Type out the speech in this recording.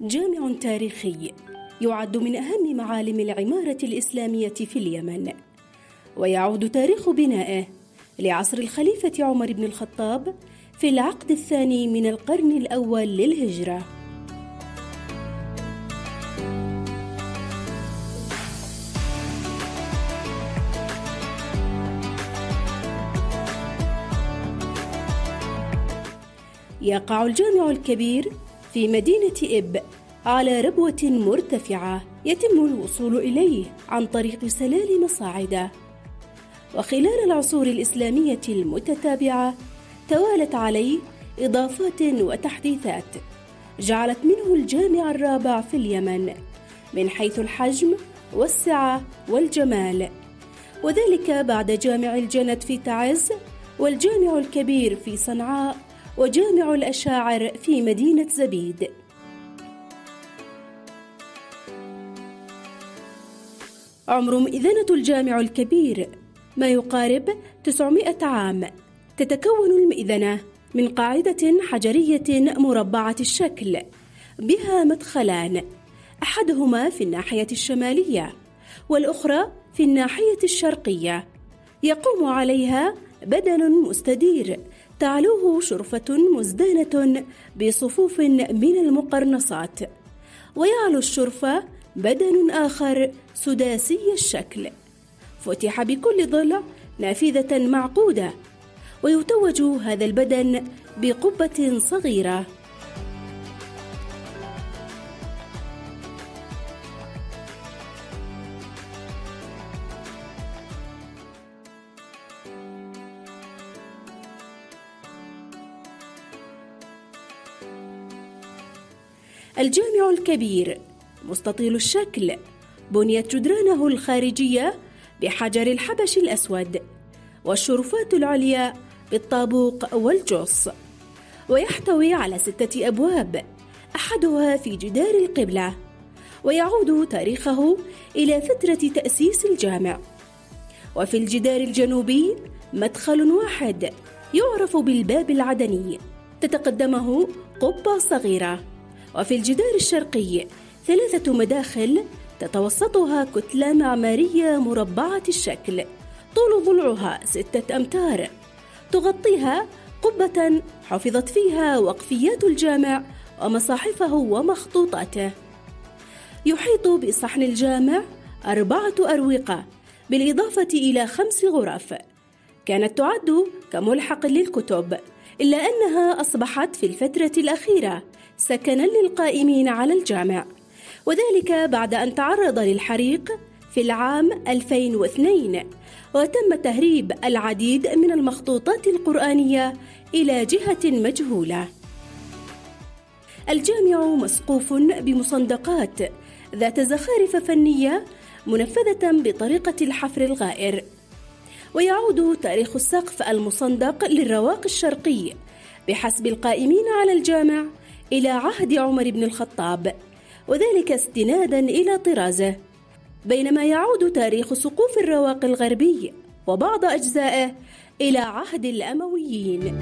جامع تاريخي يعد من أهم معالم العمارة الإسلامية في اليمن ويعود تاريخ بنائه لعصر الخليفة عمر بن الخطاب في العقد الثاني من القرن الأول للهجرة. يقع الجامع الكبير في مدينة إب على ربوة مرتفعة يتم الوصول إليه عن طريق سلالم صاعدة. وخلال العصور الإسلامية المتتابعة توالت عليه إضافات وتحديثات جعلت منه الجامع الرابع في اليمن من حيث الحجم والسعة والجمال. وذلك بعد جامع الجند في تعز والجامع الكبير في صنعاء وجامع الأشاعر في مدينة زبيد. عمر مئذنة الجامع الكبير ما يقارب 900 عام تتكون المئذنة من قاعدة حجرية مربعة الشكل بها مدخلان أحدهما في الناحية الشمالية والأخرى في الناحية الشرقية يقوم عليها بدن مستدير تعلوه شرفة مزدانة بصفوف من المقرنصات. ويعلو الشرفة بدن آخر سداسي الشكل. فتح بكل ضلع نافذة معقودة. ويتوج هذا البدن بقبة صغيرة. الجامع الكبير مستطيل الشكل بنيت جدرانه الخارجية بحجر الحبش الأسود والشرفات العليا بالطابوق والجص ويحتوي على ستة أبواب أحدها في جدار القبلة ويعود تاريخه إلى فترة تأسيس الجامع. وفي الجدار الجنوبي مدخل واحد يعرف بالباب العدني تتقدمه قبة صغيرة. وفي الجدار الشرقي ثلاثة مداخل تتوسطها كتلة معمارية مربعة الشكل طول ضلعها ستة أمتار. تغطيها قبة حفظت فيها وقفيات الجامع ومصاحفه ومخطوطاته. يحيط بصحن الجامع أربعة أروقة بالإضافة إلى خمس غرف. كانت تعد كملحق للكتب إلا أنها أصبحت في الفترة الأخيرة سكنا للقائمين على الجامع وذلك بعد أن تعرض للحريق في العام 2002 وتم تهريب العديد من المخطوطات القرآنية إلى جهة مجهولة. الجامع مسقوف بمصندقات ذات زخارف فنية منفذة بطريقة الحفر الغائر. ويعود تاريخ السقف المصندق للرواق الشرقي بحسب القائمين على الجامع إلى عهد عمر بن الخطاب وذلك استنادا إلى طرازه. بينما يعود تاريخ سقوف الرواق الغربي وبعض أجزائه إلى عهد الأمويين.